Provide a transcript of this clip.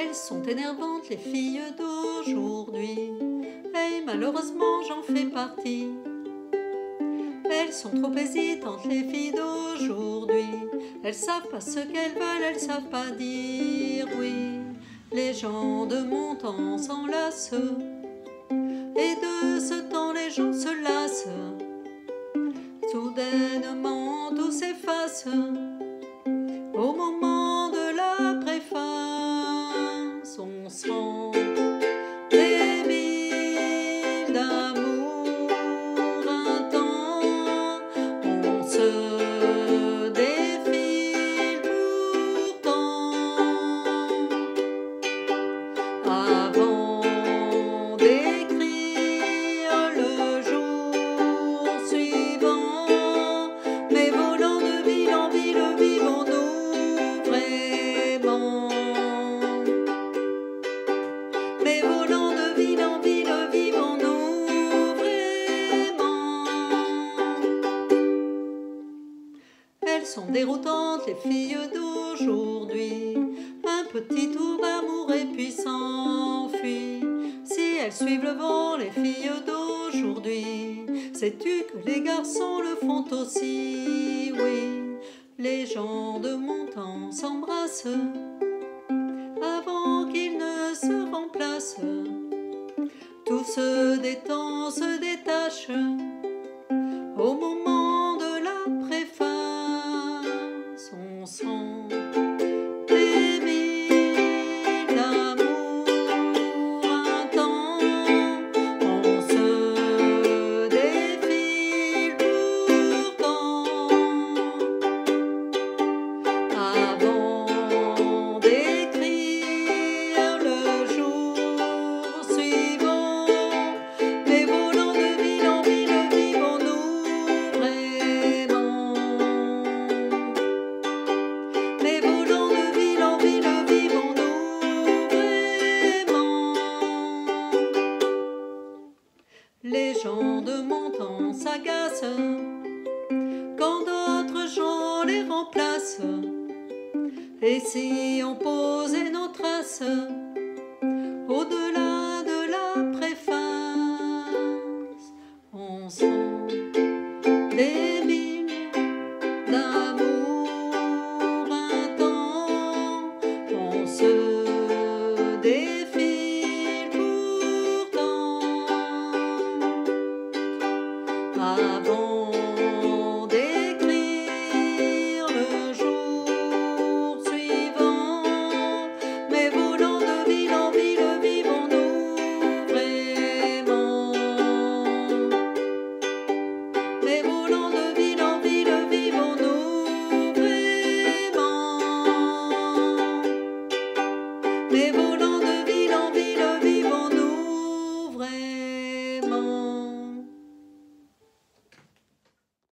Elles sont énervantes, les filles d'aujourd'hui. Et malheureusement, j'en fais partie. Elles sont trop hésitantes, les filles d'aujourd'hui. Elles savent pas ce qu'elles veulent, elles savent pas dire oui. Les gens de mon temps s'enlacent. Et de ce temps, les gens se lassent. Soudainement, tout s'efface. Au moment sont déroutantes, les filles d'aujourd'hui. Un petit tour d'amour et puis s'enfuit. Si elles suivent le vent, les filles d'aujourd'hui. Sais-tu que les garçons le font aussi, oui. Les gens de mon temps s'embrassent avant qu'ils ne se remplacent. Tout se détend, se détache au moment Les gens de mon temps s'agacent quand d'autres gens les remplacent. Et si on posait nos traces au-delà Ah, bom.